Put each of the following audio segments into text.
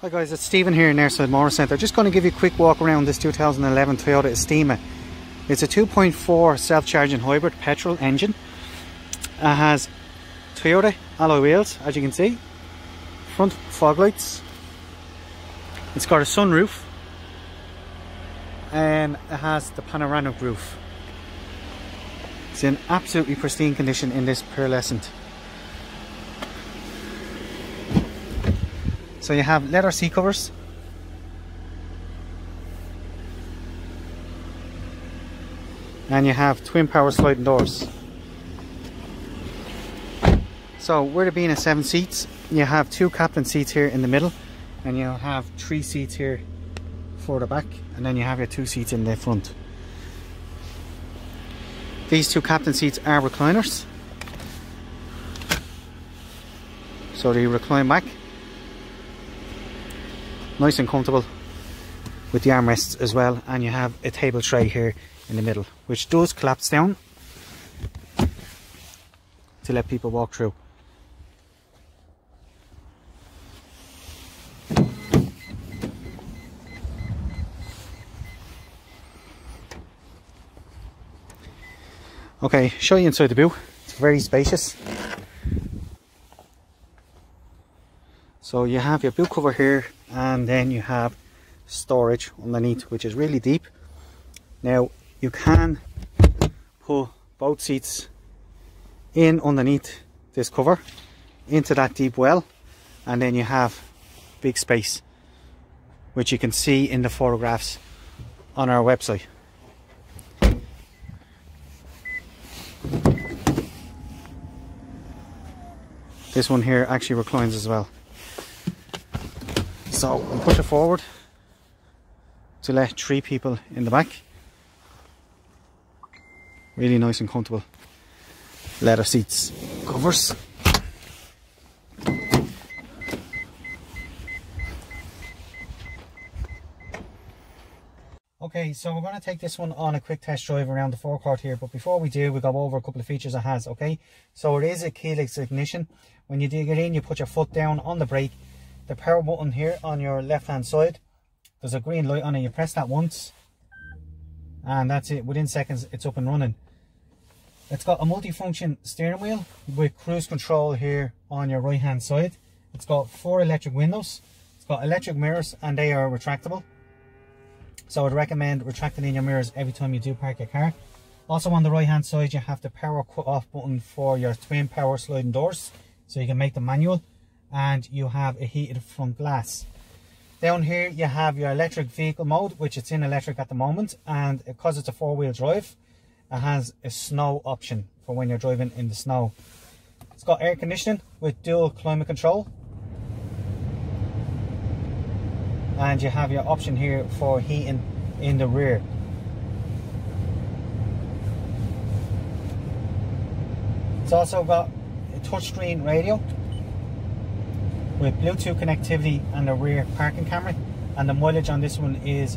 Hi guys, it's Stephen here in Airside Motor Centre. Just going to give you a quick walk around this 2011 Toyota Estima. It's a 2.4 self-charging hybrid petrol engine. It has Toyota alloy wheels, as you can see. Front fog lights. It's got a sunroof. And it has the panoramic roof. It's in absolutely pristine condition in this pearlescent So you have leather seat covers. And you have twin power sliding doors. So with it being a seven seats, you have two captain seats here in the middle and you'll have three seats here for the back and then you have your two seats in the front. These two captain seats are recliners. So they recline back nice and comfortable with the armrests as well and you have a table tray here in the middle which does collapse down to let people walk through. Okay show you inside the boot it's very spacious so you have your boot cover here and then you have storage underneath which is really deep. Now you can pull both seats in underneath this cover into that deep well and then you have big space which you can see in the photographs on our website. This one here actually reclines as well so we push it forward to let three people in the back. Really nice and comfortable. Leather seats, covers. Okay, so we're going to take this one on a quick test drive around the forecourt here, but before we do, we go over a couple of features it has, okay? So it is a keyless ignition. When you do get in, you put your foot down on the brake, the power button here on your left hand side there's a green light on it. You press that once and that's it. Within seconds it's up and running. It's got a multi-function steering wheel with cruise control here on your right hand side. It's got four electric windows. It's got electric mirrors and they are retractable so I'd recommend retracting in your mirrors every time you do park your car also on the right hand side you have the power cut off button for your twin power sliding doors so you can make them manual and you have a heated front glass. Down here you have your electric vehicle mode, which it's in electric at the moment, and because it's a four-wheel drive, it has a snow option for when you're driving in the snow. It's got air conditioning with dual climate control. And you have your option here for heating in the rear. It's also got a touchscreen radio with Bluetooth connectivity and a rear parking camera and the mileage on this one is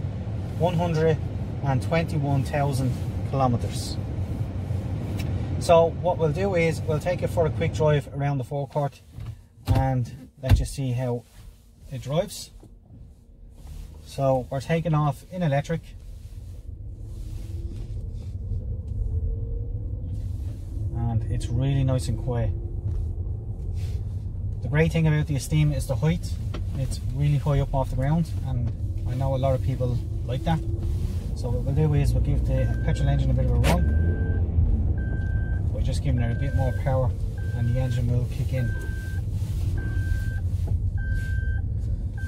121,000 kilometers. So what we'll do is we'll take it for a quick drive around the forecourt and let you see how it drives. So we're taking off in electric. And it's really nice and quiet. The great thing about the Estima is the height. It's really high up off the ground and I know a lot of people like that. So what we'll do is we'll give the petrol engine a bit of a run. We're just giving it a bit more power and the engine will kick in.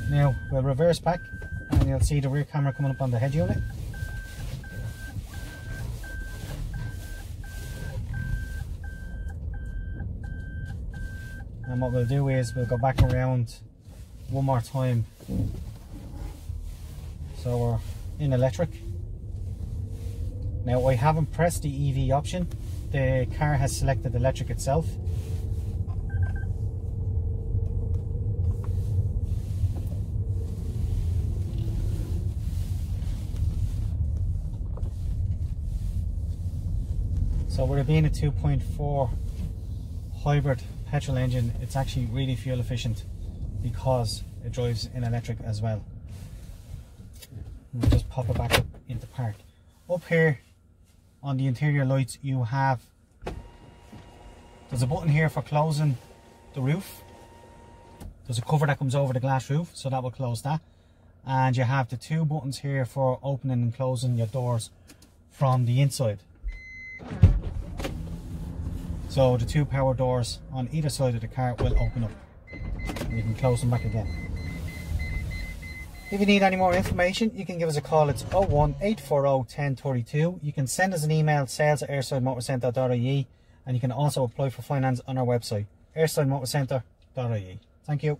Now we'll reverse back and you'll see the rear camera coming up on the head unit. and what we'll do is we'll go back around one more time. So we're in electric. Now I haven't pressed the EV option. The car has selected electric itself So with it being a 2.4 hybrid petrol engine, it's actually really fuel efficient because it drives in electric as well. We'll just pop it back up into park. Up here on the interior lights you have there's a button here for closing the roof. There's a cover that comes over the glass roof so that will close that. And you have the two buttons here for opening and closing your doors from the inside. So the two power doors on either side of the car will open up. And you can close them back again. If you need any more information, you can give us a call. It's 01 840 1032. You can send us an email, sales at and you can also apply for finance on our website, airsidemotorcentre.ie. Thank you.